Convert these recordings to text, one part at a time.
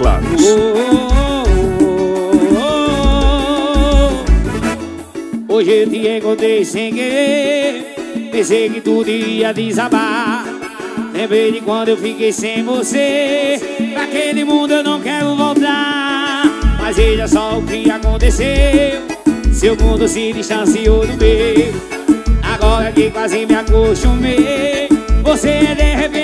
teclados. Hoje eu te encontrei sem querer Pensei que tudo ia desabar. Lembrei de quando eu fiquei sem você. Pra aquele mundo eu não quero voltar. Mas veja só o que aconteceu. Seu mundo se distanciou do meu. Agora que quase me acostumei Você de repente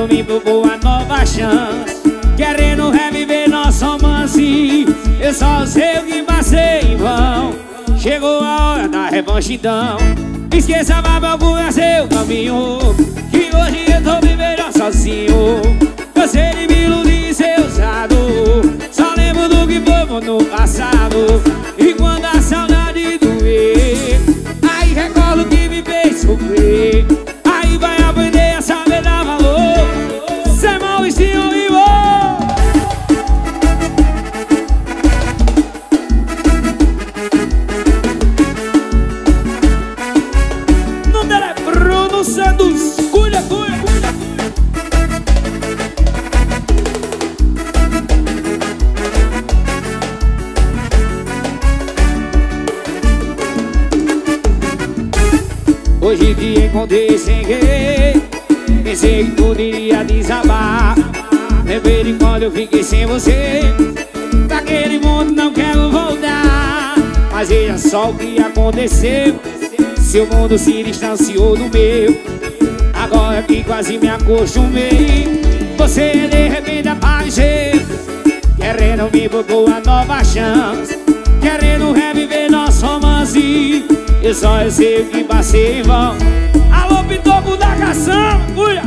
Querendo me propor uma nova chance. Querendo reviver nosso romance Eu só sei o que passei em vão Chegou a hora da revanche então Esqueça a procura seu caminho. Que hoje eu tô vivendo sozinho. Você me iludir ser usado Só lembro do que foi no passado. E quando a saudade querer Pensei que tudo iria desabar Lembrei de quando eu fiquei sem você. Daquele mundo não quero voltar. Mas veja só o que aconteceu. Seu mundo se distanciou do meu. Agora que quase me acostumei. Você de repente apareceu. Querendo me propor uma nova chance. Querendo reviver nosso romance. Eu só sei que passei em vão pitoco da canção, cuida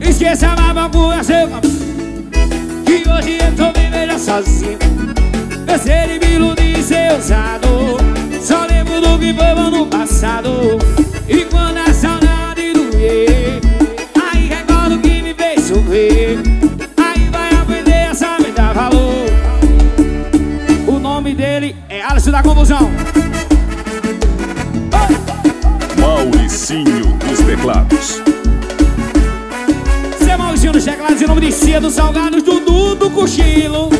Esqueça a procura seu Que hoje eu tô vivendo sozinho. Eu de me iludir ser usado Só lembro do que foi no passado. E quando a saudade doer Aí recordo que me fez sofrer. Aí vai aprender a saber dar valor. O nome dele é Alisson da Confusão teclados. Zé Mauricinho dos teclados em nome de Cia dos Salgados Dudu do Cochilo.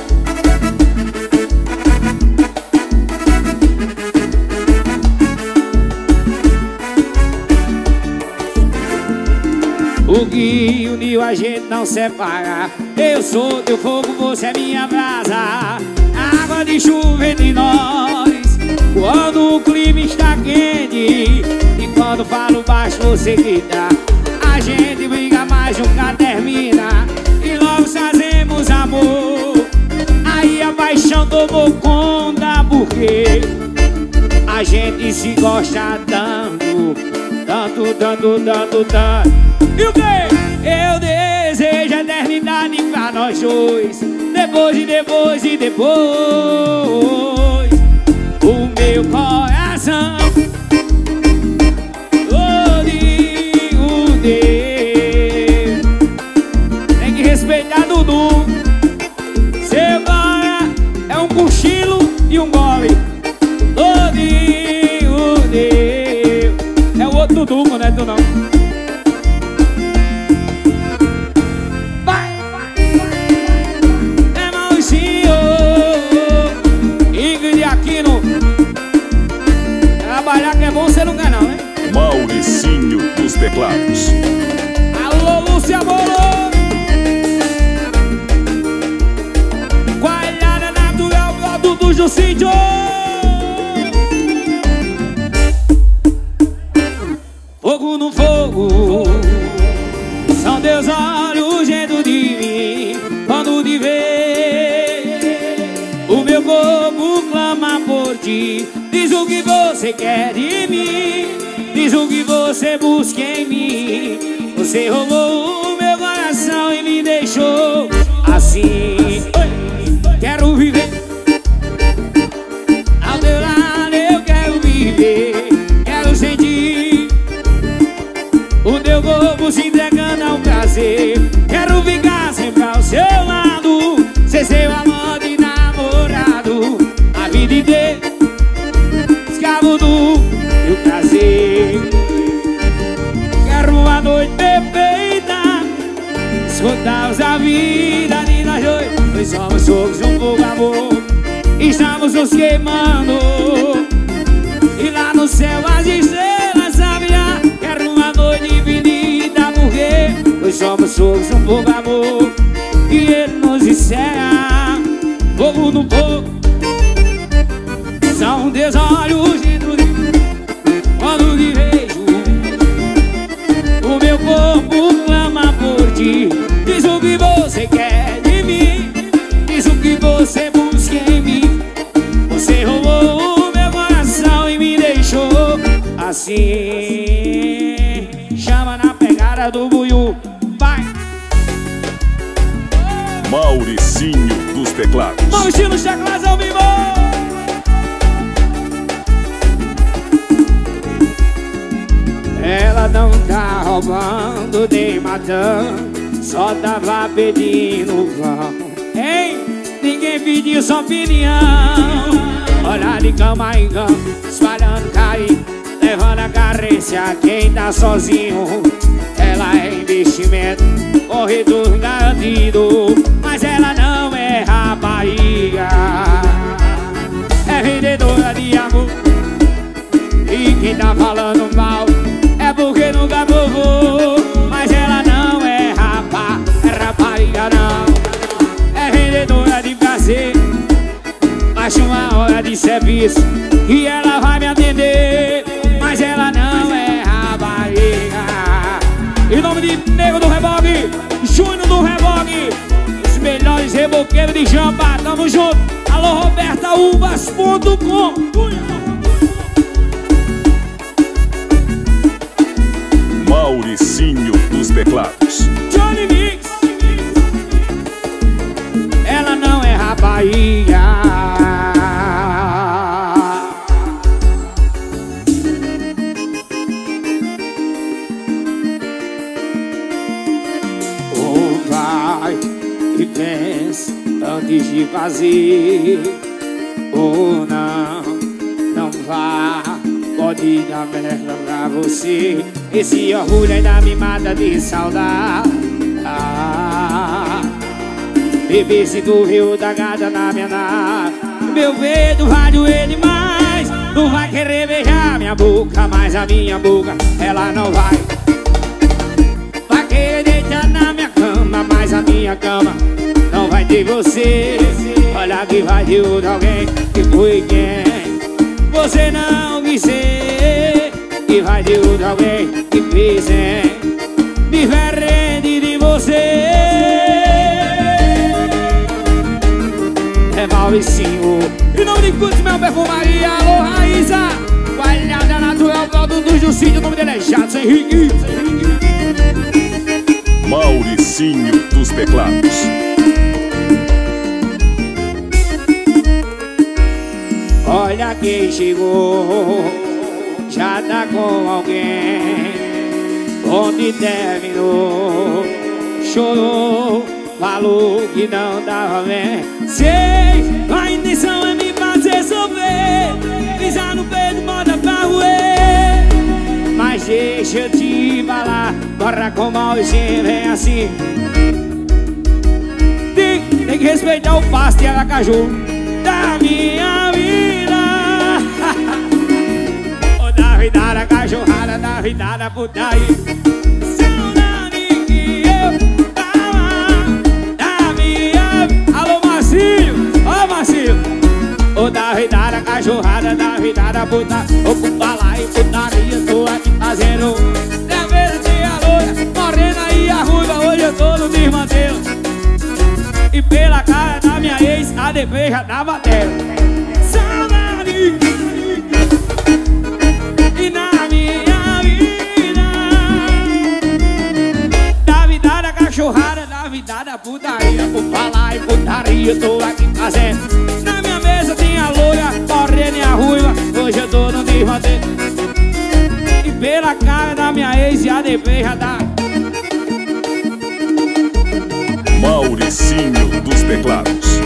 O que uniu a gente não separa. Eu sou teu fogo, você é minha brasa. Água de chuva entre nós Quando o clima está quente E quando falo baixo você grita. A gente briga, mas nunca termina. E logo fazemos amor. Aí a paixão tomou conta Porque a gente se gosta tanto Tanto, tanto, tanto, tanto. E o que? Eu desejo a eternidade pra nós dois. Depois e depois e depois meu coração. O Deus Tem que respeitar Dudu. Cara é um cochilo e um gole teclados. Alô, Lúcia Moro! Coalhada natural, broto do Jucíndio Fogo no fogo São teus olhos dentro de mim Quando te ver O meu corpo clama por ti Diz o que você quer de mim Diz o que você busca em mim. Você roubou o meu coração e me deixou assim. Quero viver. Ao teu lado eu quero viver. Quero sentir o teu corpo se entregando ao prazer Quero uma noite perfeita Escutar os aviões vida de nós dois Pois somos fogos, um pouco amor. Estamos nos queimando. E lá no céu as estrelas sabiam Quero uma noite infinita Porque pois somos fogos, um pouco amor. E ele nos encerra Fogo no fogo. São teus olhos de assim Chama na pegada do buiú Vai! Mauricinho dos teclados. Maurício nos teclados ao vivo! Ela não tá roubando nem matando Só tava pedindo vão Hein? Ninguém pediu sua opinião Olha de cama em cama Espalhando carinho Levando a carência Quem tá sozinho Ela é investimento Corredor garantido Mas ela não é rapariga É vendedora de amor E quem tá falando mal É porque nunca provou Mas ela não é rapa É rapariga não. É vendedora de prazer Mas uma hora de serviço E ela vai Em nome de Nego do Reboque Júnior do Reboque Os melhores reboqueiros de Jampa Tamo junto. Alô robertauvas.com Mauricinho dos teclados. Johnny Mix. Ela não é rapariga e pensa antes de fazer Ou não, não vá Pode dar merda pra você. Esse orgulho ainda me mata de saudade. Ah, se tu riu da gata na minha nave. Meu medo vai doer demais. Não vai querer beijar minha boca Mas a minha boca, ela não vai. Vai querer deitar na minha cama Mas a minha cama você. Olha que vai de alguém Que foi quem. Você não quis ser. Vai de alguém que fez hein? Diferente de você. É Mauricinho E não de curte meu perfumaria. Alô Raíssa. Gualhada natural Produto do sítio O nome dele é Jadson Henrique. Mauricinho dos teclados. Olha quem chegou, já tá com alguém. Onde terminou, chorou, falou que não dava bem. Sei, a intenção é me fazer sofrer, pisar no peito, bota pra roer. Mas deixa eu te falar, bora com Maurício, vem assim. Tem, tem que respeitar o pasto e a caju da minha Marcinho. Ô da vida da cachorrada, da vida da puta. Ô puta lá e putaria, tô aqui fazendo. Vez tem a loira, morena e a ruiva. Hoje eu tô no desmantelo. E pela cara da minha ex, a DP já tá batendo em putaria, tô aqui fazendo. Na minha mesa tem a loira, morena e a ruiva Hoje eu tô no desmantelo E pela cara da minha ex, a DP já tá Mauricinho dos teclados.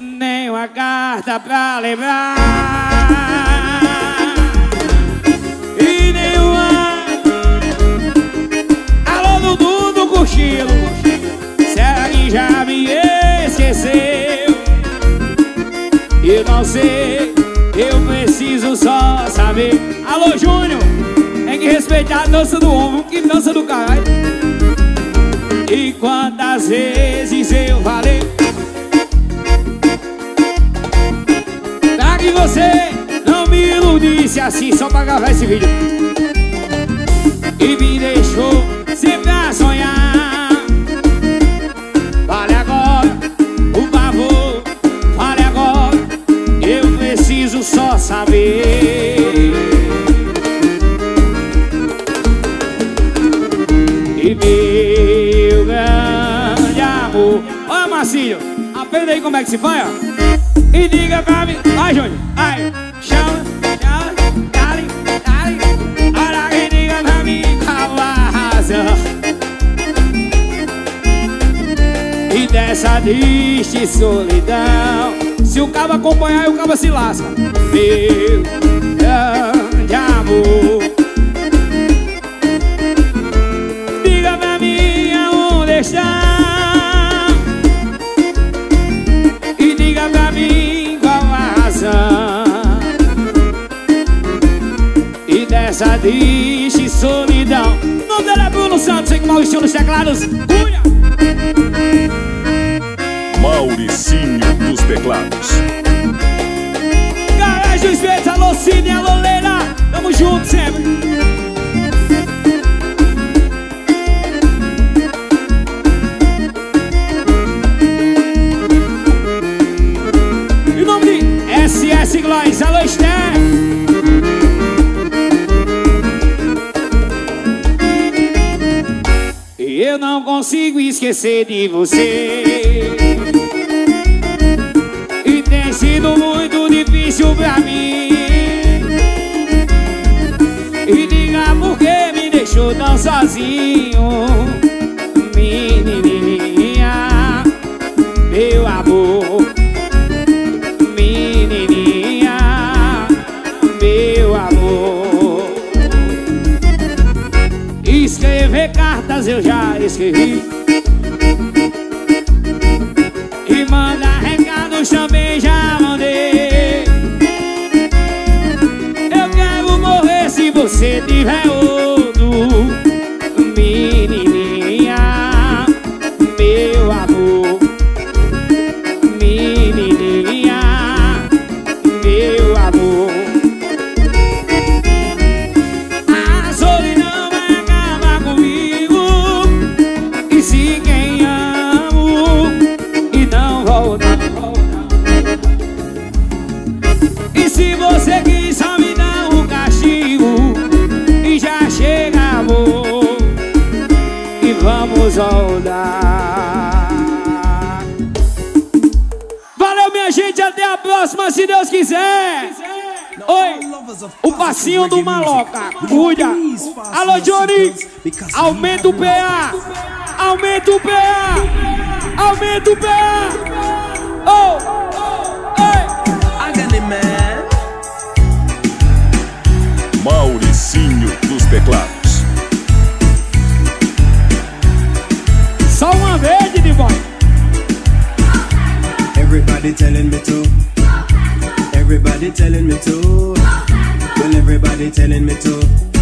nem uma carta pra lembrar cochilo Será que já me esqueceu? Eu não sei Eu preciso só saber. Alô, Júnior Tem que respeitar a dança do homem Que dança do caralho. E quantas vezes eu falei? Pra que você não me iludisse assim Só pra gravar esse vídeo. E me deixou sempre a sonhar Olha Marcinho, aprenda aí como é que se faz, ó. E diga pra mim, vai Júnior, ai Chama, chama, dale, dale. Olha e diga pra mim qual a razão. E dessa triste solidão Se o cabo acompanhar, o cabo se lasca. Meu grande amor. Diga pra mim aonde está E dessa triste solidão. O nome dela é Bruno Santos, em Maurício nos teclados Cunha! Mauricinho dos teclados. Garagem Espeto, alô Cine, alô Leila. Tamo junto sempre. Em nome de SS Glóis, alô Esther Eu não consigo esquecer de você. E tem sido muito difícil pra mim. E diga por que me deixou tão sozinho cartas eu já escrevi E mandar recados também já mandei. Eu quero morrer se você tiver do maloca, cuida. Alô, Johnny, aumenta o PA, aumenta o PA, aumenta o PA. Oh, ei. Agony Man. Mauricinho dos teclados. Só uma vez, de boy. Everybody telling me to. Everybody telling me to. Everybody telling me to.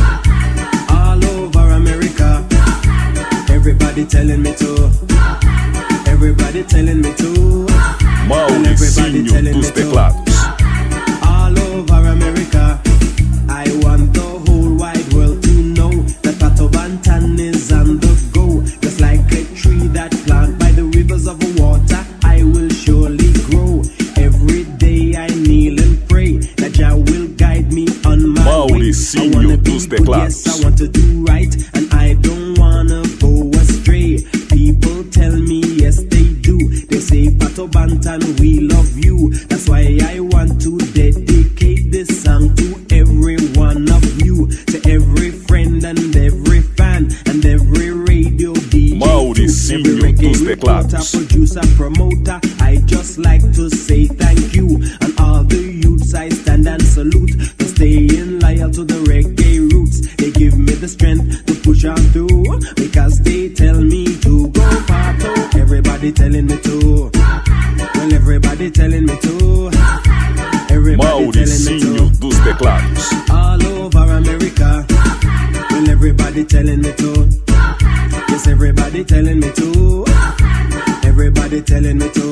Telling me to.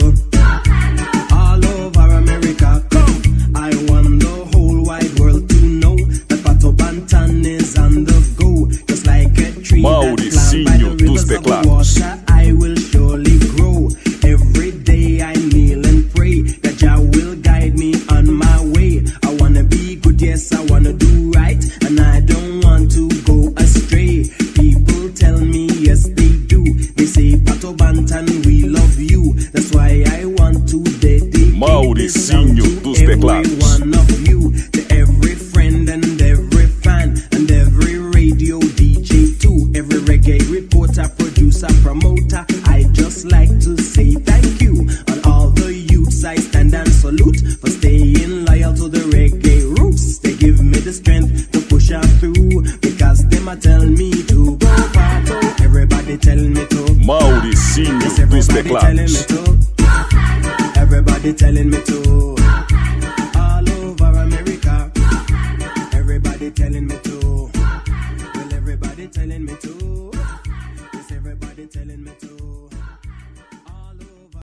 Mauricinho Yes,